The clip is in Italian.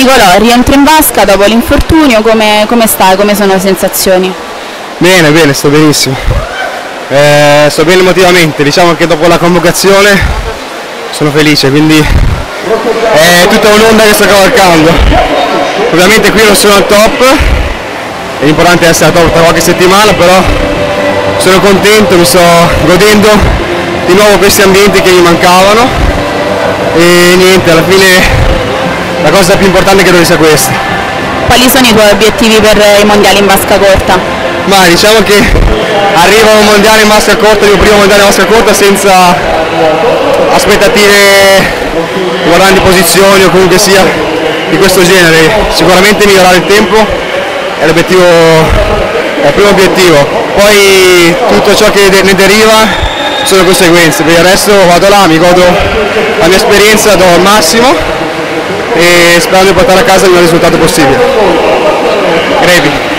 Nicolò, rientri in vasca dopo l'infortunio, come, come stai? Come sono le sensazioni? Bene, bene, sto benissimo. Eh, sto bene emotivamente, diciamo che dopo la convocazione sono felice, quindi è tutta un'onda che sto cavalcando. Ovviamente qui non sono al top, è importante essere al top tra qualche settimana, però sono contento, mi sto godendo di nuovo questi ambienti che mi mancavano e niente, alla fine la cosa più importante credo sia questa. Quali sono i tuoi obiettivi per i mondiali in vasca corta? Ma diciamo che arrivo a un mondiale in vasca corta, il mio primo mondiale in vasca corta senza aspettative riguardanti posizioni o comunque sia di questo genere. Sicuramente migliorare il tempo è l'obiettivo, è il primo obiettivo. Poi tutto ciò che ne deriva sono conseguenze, per il resto vado là, mi godo la mia esperienza, do il massimo e sperando di portare a casa il miglior risultato possibile. Grevi.